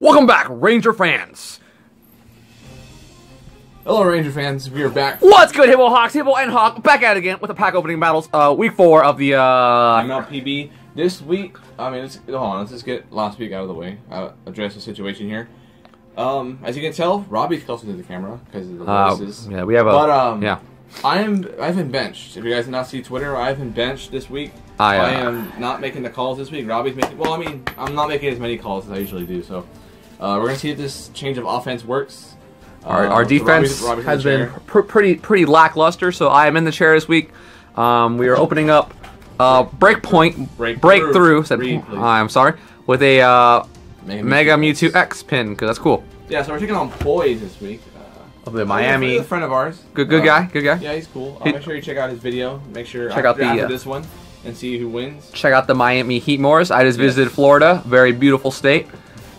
Welcome back, Ranger fans. Hello, Ranger fans. We are back. What's good, Hippo Hawks? Hippo and Hawk back at it again with the pack opening battles. Uh, week four of the uh. MLPB. This week, I mean, let's, hold on. Let's just get last week out of the way. Uh, address the situation here. Um, as you can tell, Robby's closer to the camera because of the Uh, voices. yeah, we have a. But um, yeah. I am. I've been benched. If you guys did not see Twitter, I've been benched this week. I, uh, I am not making the calls this week. Robby's making. Well, I mean, I'm not making as many calls as I usually do. So, uh, we're gonna see if this change of offense works. Our, Uh, our defense Robby's- Robby's has been pr- pretty pretty lackluster, so I am in the chair this week. Um, we are opening up uh, Breakpoint Breakthrough. Breakthrough. Said, Read. I'm sorry, with a uh, Mega Mega Mewtwo Mewtwo X pin because that's cool. Yeah, so we're taking on Poijz this week. Uh, Of the Miami, He's a friend of ours. good good Uh, guy, good guy. Yeah, he's cool. He- make sure you check out his video. Make sure Check after, out the, after this one and see who wins. Check out the Miami Heatmors. I just Yes. visited Florida, very beautiful state.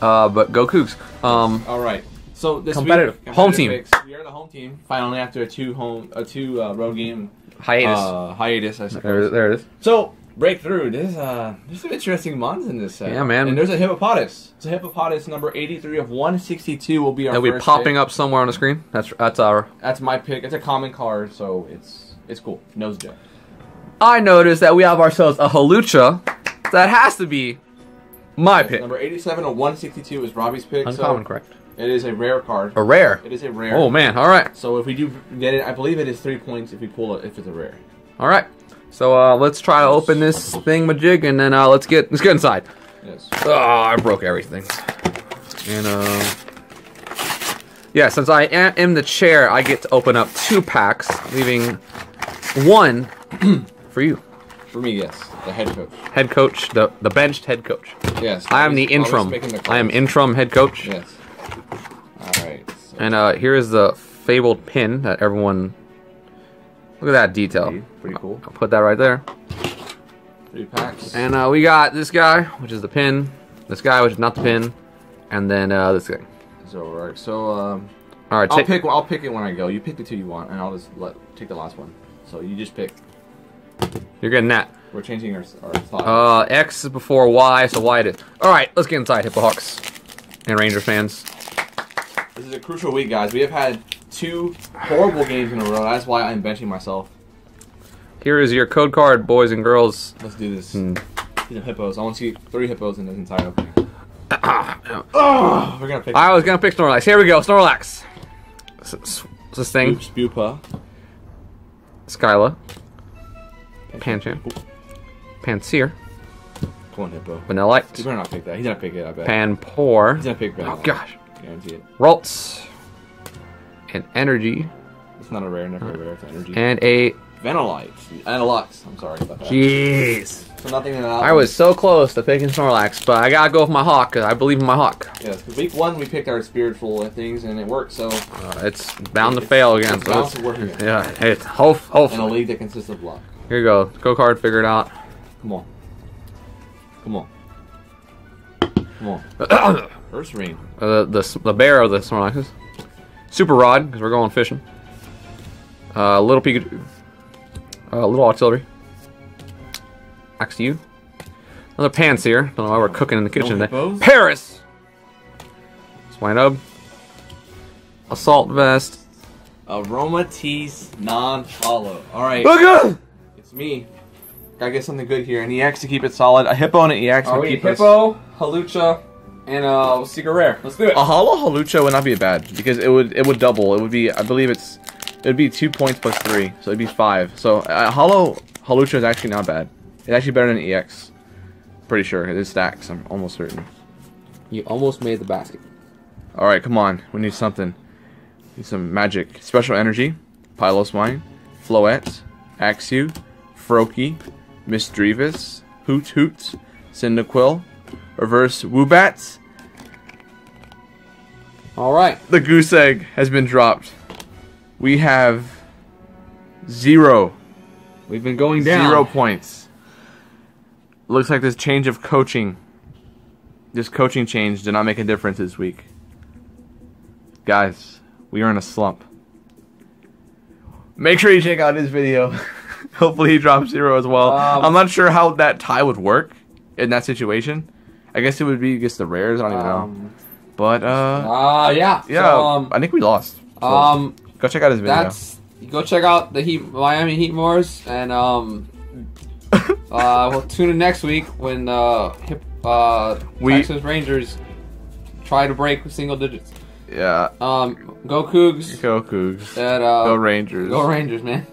Uh, but go Cougs. Um, All right. So this Competitive. week, Home team. picks. We are the home team. Finally, after a two home, a two uh, road game hiatus. uh, hiatus, I there, suppose. there it is. So breakthrough. There's uh, there's some interesting mons in this set. Yeah, man. And there's a hippopotamus. It's a hippopotamus number 83 of 162 will be our It'll be popping pick. up somewhere on the screen. That's that's our. That's my pick. It's a common card, so it's it's cool. Nose jet. I noticed that we have ourselves a Hawlucha. That has to be my pick. Number 87 of 162 is Robby's pick. Uncommon, so correct? It is a rare card. A rare. It is a rare. Oh man! All right, So if we do get it, I believe it is three points if we pull it if it's a rare. all right. So uh, let's try to open this thing majig, and then uh, let's get let's get inside. Yes. Oh, I broke everything. And uh, yeah, since I am in the chair, I get to open up two packs, leaving one for you, For me, yes. The head coach. head coach, the the benched head coach. Yes. I am the always- always interim. the I am calls. interim head coach. Yes. All right. So And uh, here is the fabled pin that everyone. Look at that detail. pretty, pretty cool. I'll put that right there. Three packs. And uh, we got this guy, which is the pin. This guy, which is not the pin. And then uh, this guy. so all right. So um, All right, I'll pick. I'll pick it when I go. You pick the two you want, and I'll just let take the last one. So you just pick. You're getting that. We're changing our our thought. Uh, X is before Y, so Y it is. All right, let's get inside, Hippo Hawks and Ranger fans. this is a crucial week, guys. We have had two horrible games in a row. That's why I'm benching myself. Here is your code card, boys and girls. Let's do this. Hmm. These are hippos. I want to see three hippos in this entire opening. Oh, we're gonna pick. I was gonna pick Snorlax. Here we go, Snorlax. S- s- This thing, Spoop, Spupa. Skyla, Pancham, Pansear, Come on, hippo. He Vanillite, better not pick that. He's gonna pick it. I bet. Panpour. He's gonna pick that. Oh gosh, Guarantee it. Ralts, and Energy, It's not a rare, never a rare. It's energy. and a Vanillite. Analux. I'm sorry about that. jeez. So nothing in. I was so close to picking Snorlax, but I gotta go with my Hawk. 'cause I believe in my Hawk. Yes, 'cause week one we picked our spiritual things and it worked. So Uh, it's bound to fail again. it's So bound it's, to work again. yeah, it's hope, In a league that consists of luck. Here you go. Go card, figure it out. Come on. Come on. Come on. First ring. Uh, the, the the bear of the Snorlaxes. Super Rod, because we're going fishing. Uh, little Pikachu. Uh, little Artillery. Axew. Another Pansear. Don't know why we're cooking in the kitchen today. hippos? Paris! Swinub. Assault Vest. Aromatisse non-holo. All right, Look it's me. Gotta get something good here. An EX to keep it solid. A hippo and an EX we keep us- Hippo, Hawlucha, and uh, Secret Rare? Let's do it. A holo Hawlucha would not be bad because it would it would double. It would be I believe it's it would be two points plus three, so it'd be five. So a holo Hawlucha is actually not bad. It's actually better than an EX. Pretty sure it is stacks. I'm almost certain. You almost made the basket. All right, come on. We need something. Need some magic. Special energy. Pylos Piloswine. Floette. Axew. Froakie. Misdreavus. Hoot Hoot. Cyndaquil. Reverse Woobat. All right. The goose egg has been dropped. We have zero. We've been going down. Zero points. Looks like this change of coaching. This coaching change did not make a difference this week. Guys, we are in a slump. Make sure you check out his video. Hopefully he drops zero as well. Um, I'm not sure how that tie would work in that situation. I guess it would be against the rares. I don't even know. Um, But uh, Uh, yeah. yeah, So, um, I think we lost. So, um, go check out his video. that's go check out the Heat Miami Heat Wars and um uh we'll tune in next week when uh hip uh We- Texas Rangers try to break single digits. yeah. Um go Cougs Go Cougs. and uh Go Rangers. Go Rangers, man.